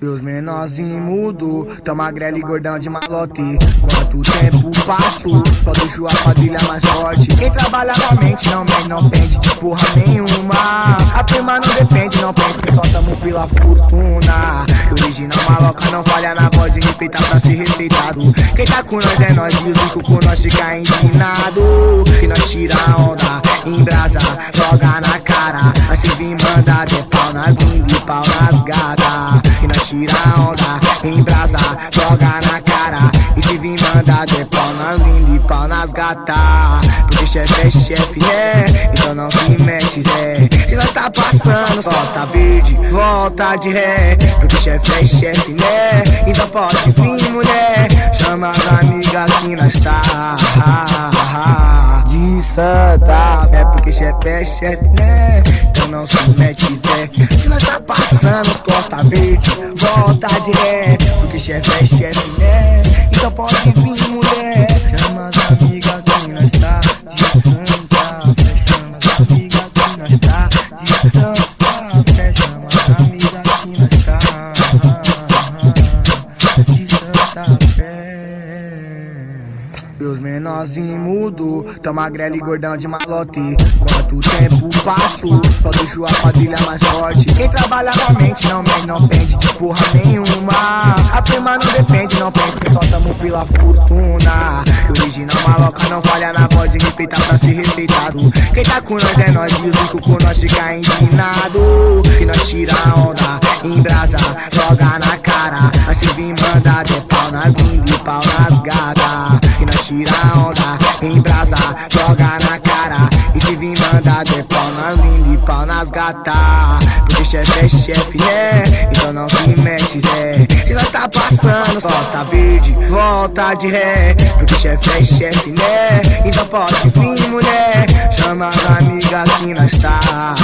Meus menorzinhos mudo, tão magrelo e gordão de malote. Quanto tempo passo, só deixo a quadrilha mais forte. Quem trabalha realmente não mente, não pende de porra nenhuma. A prima não depende, não pende, só tamo pela fortuna. Que original maloca não falha na voz e respeita pra ser respeitado. Quem tá com nós é nós e o com nós fica indignado. Que nós tira a onda, embrasa, joga na cara. Nós se vim mandar de pau lindas e pau nas gatas. Tira onda, embrasa, joga na cara. E vir mandar de pau nas lindas e pau nas gatas. Porque chefe é chefe, né? Então não se mete, Zé. Se nós tá passando, tá verde, volta de ré. Porque chefe é chefe, né? Então pode vir, mulher. Chama as amigas que nós tá. De santa chefe é chefe, né? Então não se mete, Zé. Se nós tá passando, costa verde, volta ré. Porque chefe é chefe, né? Então pode vir, mulher. Chama as amigas que nós tá. De santa fé, chama as amigas que nós tá. De Menorzinhos mudo, tão magrelo e gordão de malote. Quanto tempo passo, só deixo a quadrilha mais forte. Quem trabalha realmente não mente, não pende de porra nenhuma. A prima não depende, não pende, só tamo pela fortuna. Que original maloca não falha na voz e respeita pra ser respeitado. Quem tá com nós é nós e o rico com nós fica indignado. Que nós tira a onda, embrasa, joga na cara. Nós se vim mandar de joga na cara. E se vir mandar de pau nas lindas e pau nas gatas. Porque chefe é chefe, né? Então não se mete, Zé. Se nós tá passando, tá verde, volta de ré. Porque chefe é chefe, né? Então pode vir, mulher. Chama as amigas que nós tá.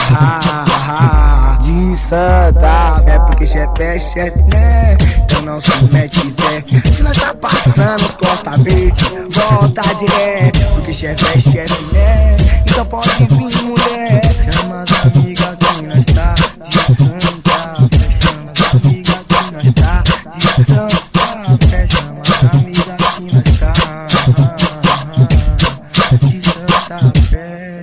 De santa fé, porque chefe é chefe, né? Então não se mete, Zé. Se nós tá passando, costa verde, vontade é Porque chefe é chefe, né? Então pode vir, mulher Chama as amigas que nós tá de santa Chama as amigas que nós tá de santa Chama as amigas que nós tá de santa